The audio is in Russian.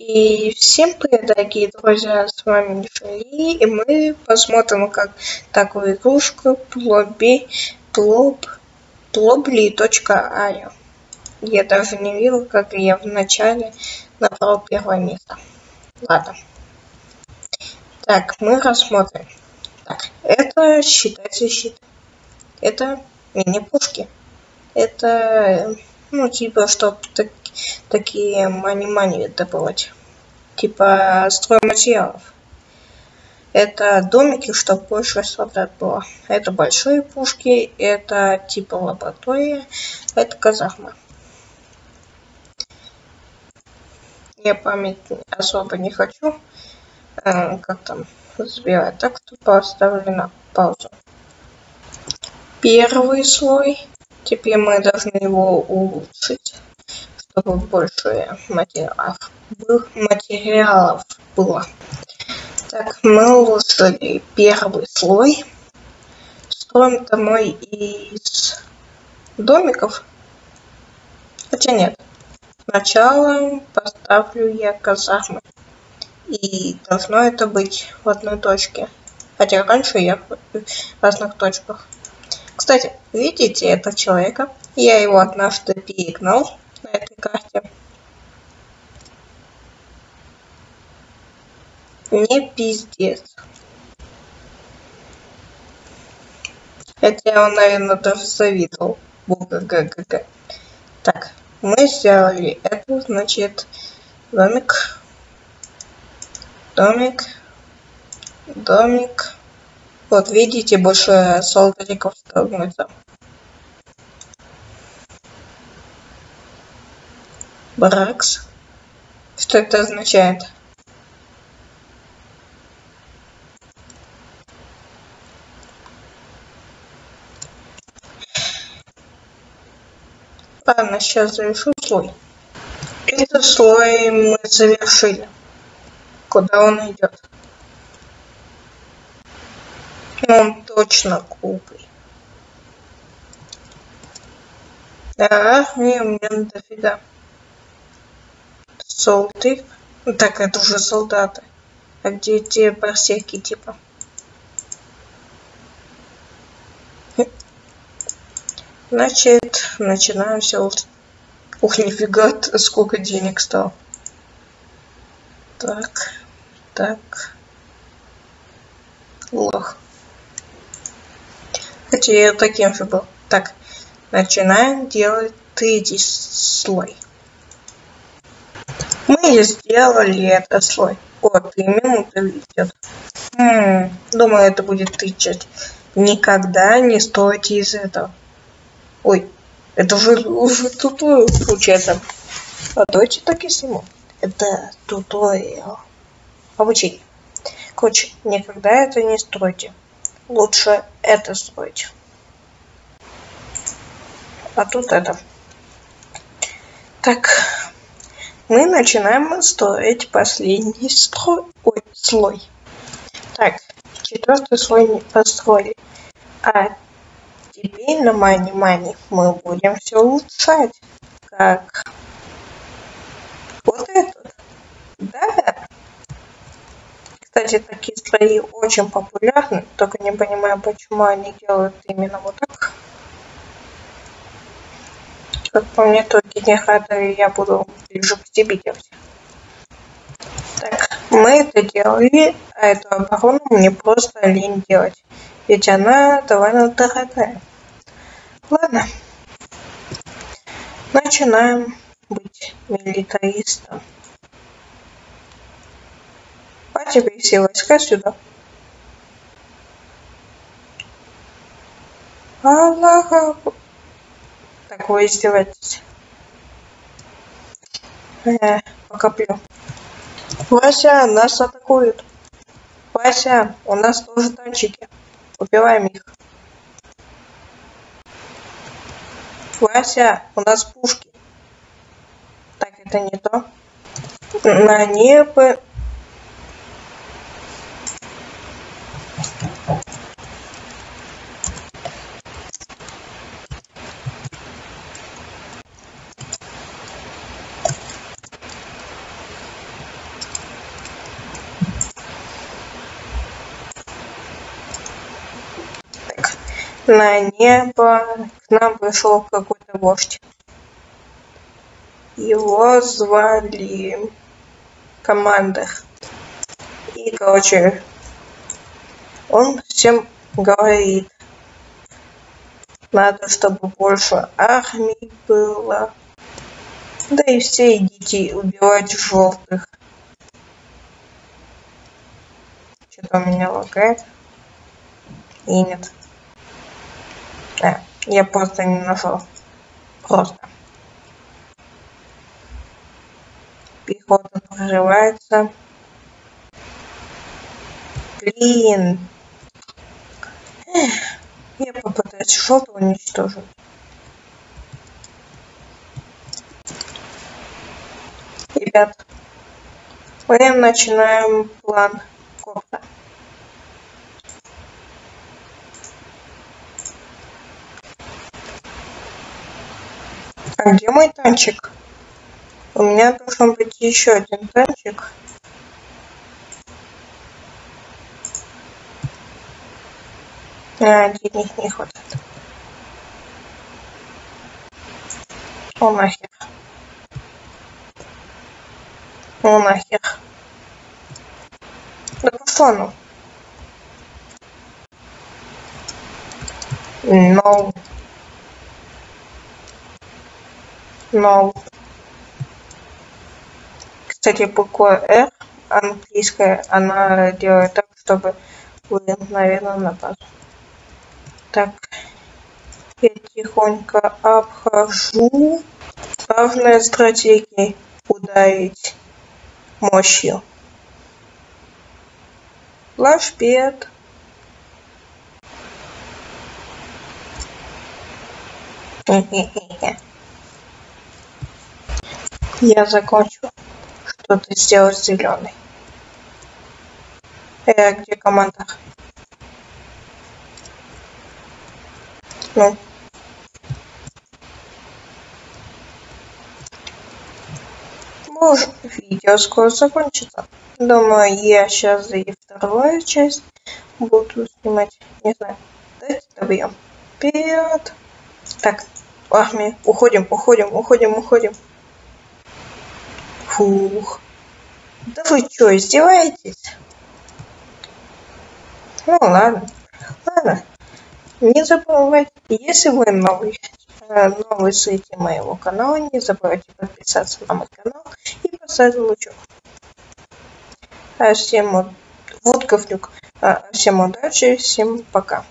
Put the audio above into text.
И всем привет, дорогие друзья, с вами Мишели, и мы посмотрим, как такую игрушку плоби, плоб, плобли.io. Я даже не видел, как я вначале набрал первое место. Ладно. Так, мы рассмотрим. Так, это считается щит. Это мини-пушки. Это, ну, типа, чтобы так, такие мани-мани добывать. Типа стройматериалов. Это домики, чтобы больше солдат было. Это большие пушки, это типа лаборатория, это казарма. Я память особо не хочу, э, как там, сбивать, так что поставлю на паузу. Первый слой. Теперь мы должны его улучшить больше материалов, материалов было. Так, мы уложили первый слой. Строим домой из домиков. Хотя нет. Сначала поставлю я казармы. И должно это быть в одной точке. Хотя раньше я в разных точках. Кстати, видите этого человека? Я его однажды перегнал на этой карте. Не пиздец. Хотя он, наверное, даже завидовал. Бога ГГГ. Так, мы сделали это, значит, домик, домик, домик. Вот, видите, больше солдатиков становится. Баракс. Что это означает? Ладно, сейчас завершу слой. Этот слой мы завершили. Куда он идет? Он точно глупый. Да, не, у меня дофига солты. Так, это уже солдаты. А где те барсеки, типа? Значит, начинаем все. Ух, нифига, сколько денег стал. Так, так. Лох. Хотя я таким же был. Так, начинаем делать третий слой. Мы сделали этот слой. Вот, и минута идет. Хм, думаю, это будет тычать. Никогда не стойте из этого. Ой, это уже, уже туториал получается. А давайте так и сниму. Это туториал. Обучение. Короче, никогда это не стройте. Лучше это строить. А тут это. Так, мы начинаем строить последний строй, ой, слой. Так, четвертый слой не построили. А теперь на мани мани мы будем все улучшать. Как вот этот. Да. Кстати, такие слои очень популярны, только не понимаю, почему они делают именно вот так. Как по мне, то генераторы я буду ближе к тебе делать. Так, мы это делали, а эту оборону мне просто лень делать. Ведь она довольно дорогая. Ладно. Начинаем быть милитаристом. А теперь все войска сюда. Аллах такое издевательство. Э, покоплю. Вася, нас атакуют. Вася, у нас тоже танчики. Убиваем их. Вася, у нас пушки. Так, это не то. На небо на небо к нам пришел какой-то вождь. Его звали Командер. И, короче, он всем говорит, надо, чтобы больше армий было. Да и все идите убивать желтых. Что-то у меня лагает. И нет. Я просто не нашел. Просто. Пехота прорывается. Блин. Я попытаюсь желтого уничтожить. Ребят, мы начинаем план копта. А где мой танчик? У меня должен быть еще один танчик. А, денег не хватает. О нахер. О нахер. Да пошла ну. No. No. Кстати, буква R английская, она делает так, чтобы вы мгновенно на базу. Так, я тихонько обхожу. Главная стратегия ударить мощью. Лашпед. Я закончу. Что ты сделал зеленый? Э, где команда? Ну. Может, видео скоро закончится. Думаю, я сейчас и вторую часть буду снимать. Не знаю. Давайте добьем. Вперед. Так, армия. Уходим, уходим, уходим, уходим. Фух. Да вы что, издеваетесь? Ну ладно. Ладно. Не забывайте, если вы новый, э, новый зритель моего канала, не забывайте подписаться на мой канал и поставить лучок. А всем вот говнюк. А всем удачи, всем пока.